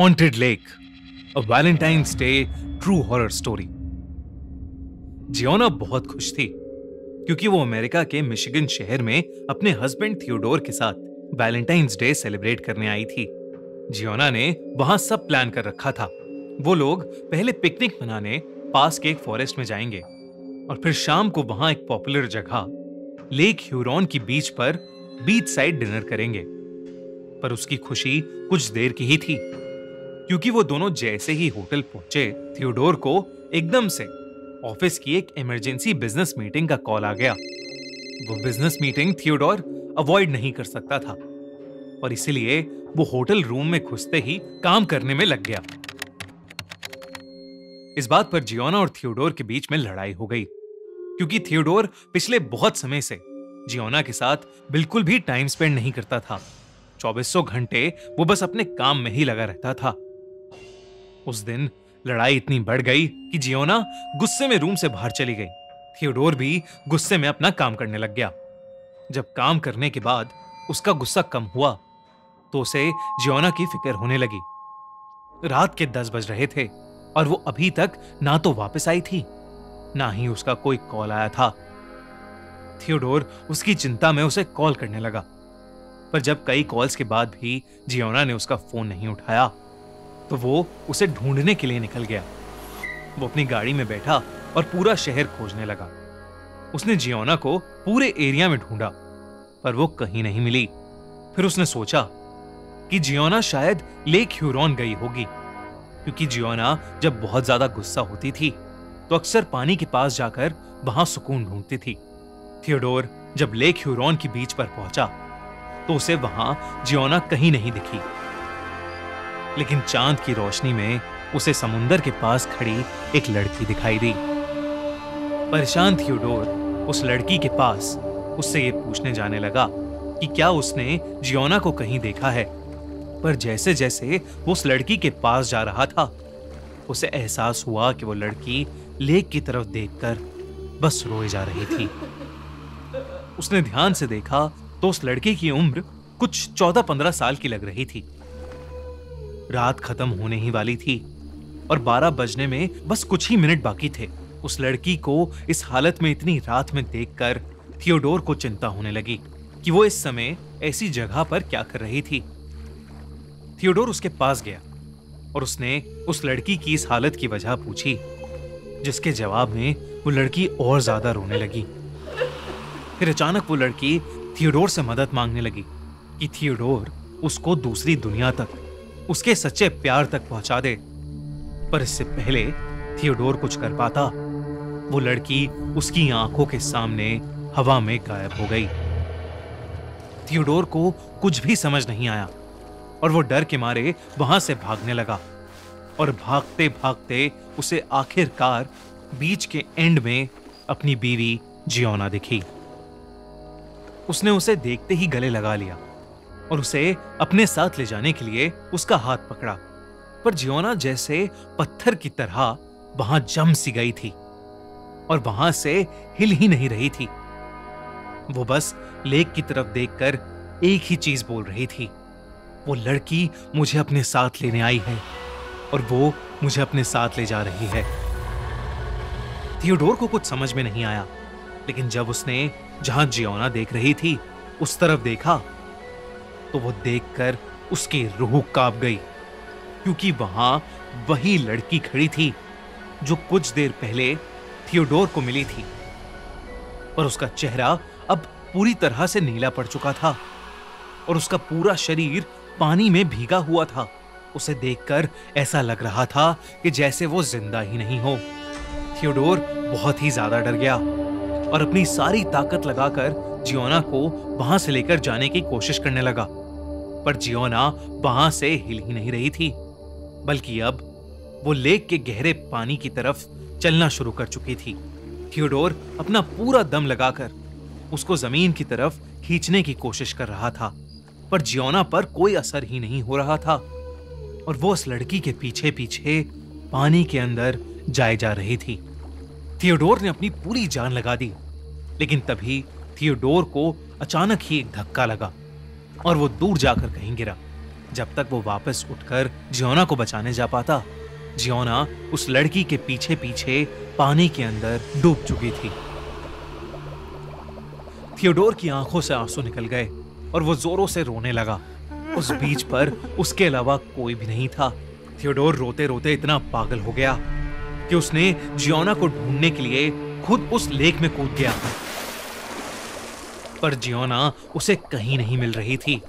Haunted Lake, a Valentine's Day true horror story. Jiyona बहुत खुश थी क्योंकि वो अमेरिका के मिशिगन शहर में अपने हस्बैंड थियोडोर के साथ वैलेंटाइंस डे सेलिब्रेट करने आई थी। जियोना ने वहाँ सब प्लान कर रखा था। वो लोग पहले पिकनिक मनाने पास के एक फॉरेस्ट में जाएँगे और फिर शाम को वहाँ एक पॉपुलर जगह लेक ह्यूरॉन की बीच पर बीच साइड डिनर करेंगे। पर उसकी खुशी कुछ देर की ही थी। क्योंकि वो दोनों जैसे ही होटल पहुँचे, थियोडोर को एकदम से ऑफ़िस की एक इमरजेंसी बिज़नेस मीटिंग का कॉल आ गया। वो बिज़नेस मीटिंग थियोडोर अवॉइड नहीं कर सकता था और इसीलिए वो होटल रूम में घुसते ही काम करने में लग गया। इस बात पर जियोना और थियोडोर के बीच में लड़ाई हो गई, क्योंकि थियोडोर पिछले बहुत समय से जियोना के साथ बिल्कुल भी टाइम स्पेंड नहीं करता था। चौबीसों घंटे वो बस अपने काम में ही लगा रहता था। उस दिन लड़ाई इतनी बढ़ गई कि जियोना गुस्से में रूम से बाहर चली गई। थियोडोर भी गुस्से में अपना काम करने लग गया। जब काम करने के बाद उसका गुस्सा कम हुआ तो उसे जियोना की फ़िक्र होने लगी। रात के दस बज रहे थे और वो अभी तक ना तो वापस आई थी, ना ही उसका कोई कॉल आया था। थियोडोर उसकी चिंता में उसे कॉल करने लगा। पर जब कई कॉल्स के बाद भी जियोना ने उसका फ़ोन नहीं उठाया तो वो उसे ढूँढने के लिए निकल गया। वो अपनी गाड़ी में बैठा और पूरा शहर खोजने लगा। उसने जियोना को पूरे एरिया में ढूंढा, पर वो कहीं नहीं मिली। फिर उसने सोचा कि जियोना शायद लेक ह्यूरॉन गई होगी, क्योंकि जियोना जब बहुत ज़्यादा गुस्सा होती थी तो अक्सर पानी के पास जाकर वहाँ सुकून ढूंढती थी। थियोडोर जब लेक ह्यूरॉन की बीच पर पहुँचा तो उसे वहाँ जियोना कहीं नहीं दिखी। लेकिन चाँद की रोशनी में उसे समुंदर के पास खड़ी एक लड़की दिखाई दी। परेशान थियोडोर उस लड़की के पास उससे ये पूछने जाने लगा कि क्या उसने जियोना को कहीं देखा है? पर जैसे जैसे वो उस लड़की के पास जा रहा था, उसे एहसास हुआ कि वो लड़की लेक की तरफ़ देखकर बस रोए जा रही थी। उसने ध्यान से देखा तो उस लड़के की उम्र कुछ चौदह पंद्रह साल की लग रही थी। रात खत्म होने ही वाली थी और बारह बजने में बस कुछ ही मिनट बाकी थे। उस लड़की को इस हालत में इतनी रात में देखकर थियोडोर को चिंता होने लगी कि वो इस समय ऐसी जगह पर क्या कर रही थी। थियोडोर उसके पास गया और उसने उस लड़की की इस हालत की वजह पूछी, जिसके जवाब में वो लड़की और ज़्यादा रोने लगी। फिर अचानक वो लड़की थियोडोर से मदद मांगने लगी कि थियोडोर उसको दूसरी दुनिया तक उसके सच्चे प्यार तक पहुँचा दे। पर इससे पहले थियोडोर कुछ कर पाता। वो लड़की उसकी आँखों के सामने हवा में गायब हो गई। थियोडोर को कुछ भी समझ नहीं आया और वो डर के मारे वहाँ से भागने लगा और भागते भागते उसे आखिरकार बीच के एंड में अपनी बीवी जियोना दिखी। उसने उसे देखते ही गले लगा लिया। और उसे अपने साथ ले जाने के लिए उसका हाथ पकड़ा। पर जियोना जैसे पत्थर की तरह वहाँ जम सी गई थी और वहाँ से हिल ही नहीं रही थी। वो बस लेक की तरफ़ देखकर एक ही चीज़ बोल रही थी, वो लड़की मुझे अपने साथ लेने आई है और वो मुझे अपने साथ ले जा रही है। थियोडोर को कुछ समझ में नहीं आया, लेकिन जब उसने जहाँ जियोना देख रही थी, उस तरफ़ देखा तो वो देखकर उसकी रूह काँप गई, क्योंकि वहाँ वही लड़की खड़ी थी जो कुछ देर पहले थियोडोर को मिली थी। पर उसका चेहरा अब पूरी तरह से नीला पड़ चुका था और उसका पूरा शरीर पानी में भीगा हुआ था। उसे देखकर ऐसा लग रहा था कि जैसे वो ज़िंदा ही नहीं हो। थियोडोर बहुत ही ज़्यादा डर गया और अपनी सारी ताकत लगाकर जियोना को वहाँ से लेकर जाने की कोशिश करने लगा। पर जियोना वहाँ से हिल ही नहीं रही थी, बल्कि अब वो लेक के गहरे पानी की तरफ़ चलना शुरू कर चुकी थी। थियोडोर अपना पूरा दम लगाकर उसको ज़मीन की तरफ़ खींचने की कोशिश कर रहा था, पर जियोना पर कोई असर ही नहीं हो रहा था और वो उस लड़की के पीछे पीछे पानी के अंदर जाए जा रही थी। थियोडोर ने अपनी पूरी जान लगा दी, लेकिन तभी थियोडोर को अचानक ही एक धक्का लगा। और वो दूर जाकर कहीं गिरा। जब तक वो वापस उठकर जियोना को बचाने जा पाता, जियोना उस लड़की के पीछे पीछे पानी के अंदर डूब चुकी थी। थियोडोर की आँखों से आँसू निकल गए और वो जोरों से रोने लगा। उस बीच पर उसके अलावा कोई भी नहीं था। थियोडोर रोते रोते इतना पागल हो गया कि उसने जियोना को ढूँढने के लिए खुद उस लेक में कूद गया। पर जियोना उसे कहीं नहीं मिल रही थी।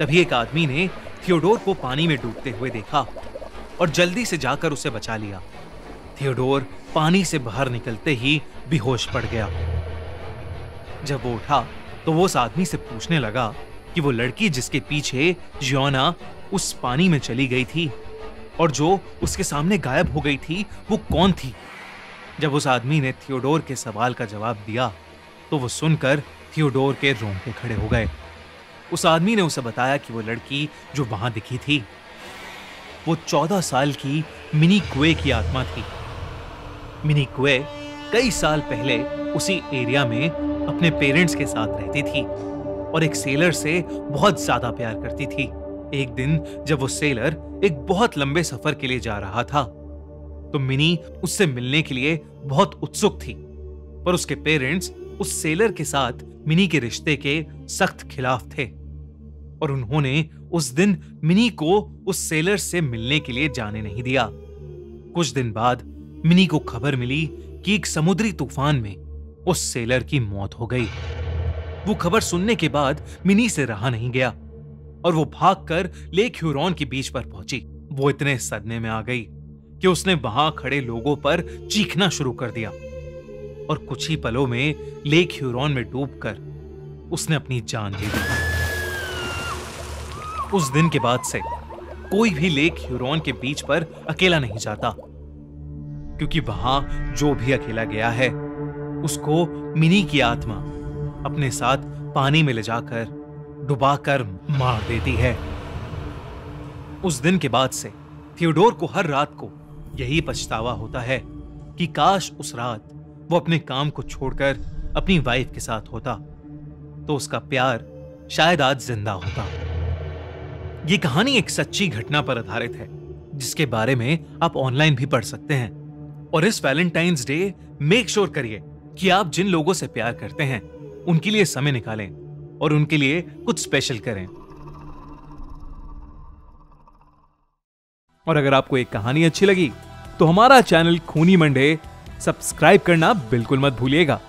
तभी एक आदमी ने थियोडोर को पानी में डूबते हुए देखा और जल्दी से जाकर उसे बचा लिया। थियोडोर पानी से बाहर निकलते ही बेहोश पड़ गया। जब वो उठा तो वो उस आदमी से पूछने लगा कि वो लड़की जिसके पीछे जियोना उस पानी में चली गई थी और जो उसके सामने गायब हो गई थी, वो कौन थी? जब उस आदमी ने थियोडोर के सवाल का जवाब दिया तो वो सुनकर थियोडोर के रोंगटे खड़े हो गए। उस आदमी ने उसे बताया कि वो लड़की जो वहाँ दिखी थी, वो चौदह साल की मिनी कुए की आत्मा थी। मिनी कुए कई साल पहले उसी एरिया में अपने पेरेंट्स के साथ रहती थी और एक सेलर से बहुत ज़्यादा प्यार करती थी। एक दिन जब वो सेलर एक बहुत लंबे सफ़र के लिए जा रहा था तो मिनी उससे मिलने के लिए बहुत उत्सुक थी, पर उसके पेरेंट्स उस सेलर के साथ मिनी के रिश्ते के सख्त खिलाफ थे। और उन्होंने उस दिन मिनी को उस सेलर से मिलने के लिए जाने नहीं दिया। कुछ दिन बाद मिनी को खबर मिली कि एक समुद्री तूफ़ान में उस सेलर की मौत हो गई। वो खबर सुनने के बाद मिनी से रहा नहीं गया और वो भागकर लेक ह्यूरॉन के बीच पर पहुँची। वो इतने सदमे में आ गई कि उसने वहाँ खड़े लोगों पर चीखना शुरू कर दिया। और कुछ ही पलों में लेक ह्यूरॉन में डूबकर उसने अपनी जान दे दी उस दिन के बाद से कोई भी लेक ह्यूरोन के बीच पर अकेला नहीं जाता, क्योंकि वहाँ जो भी अकेला गया है, उसको मिनी की आत्मा अपने साथ पानी में ले जाकर डुबाकर मार देती है। उस दिन के बाद से थियोडोर को हर रात को यही पछतावा होता है कि काश उस रात वो अपने काम को छोड़कर अपनी वाइफ के साथ होता तो उसका प्यार शायद आज ज़िंदा होता। ये कहानी एक सच्ची घटना पर आधारित है, जिसके बारे में आप ऑनलाइन भी पढ़ सकते हैं। और इस वैलेंटाइंस डे मेक श्योर करिए कि आप जिन लोगों से प्यार करते हैं, उनके लिए समय निकालें और उनके लिए कुछ स्पेशल करें। और अगर आपको एक कहानी अच्छी लगी तो हमारा चैनल खूनी मंडे सब्सक्राइब करना बिल्कुल मत भूलिएगा।